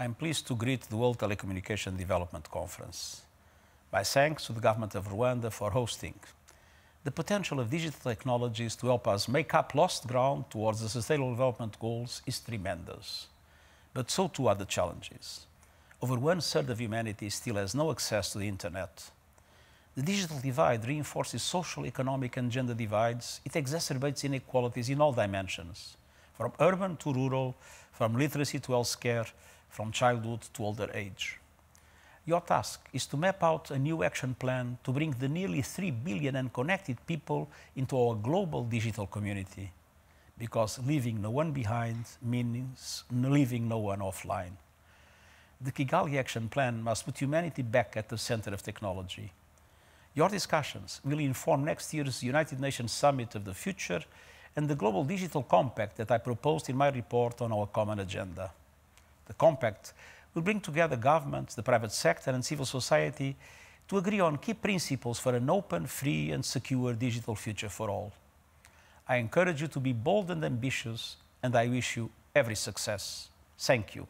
I'm pleased to greet the World Telecommunication Development Conference. My thanks to the government of Rwanda for hosting. The potential of digital technologies to help us make up lost ground towards the Sustainable Development Goals is tremendous. But so too are the challenges. Over one third of humanity still has no access to the internet. The digital divide reinforces social, economic, and gender divides. It exacerbates inequalities in all dimensions, from urban to rural, from literacy to healthcare, from childhood to older age. Your task is to map out a new action plan to bring the nearly 3 billion unconnected people into our global digital community. Because leaving no one behind means leaving no one offline. The Kigali Action Plan must put humanity back at the center of technology. Your discussions will inform next year's United Nations Summit of the Future and the Global Digital Compact that I proposed in my report on our common agenda. The compact will bring together governments, the private sector, and civil society to agree on key principles for an open, free, and secure digital future for all. I encourage you to be bold and ambitious, and I wish you every success. Thank you.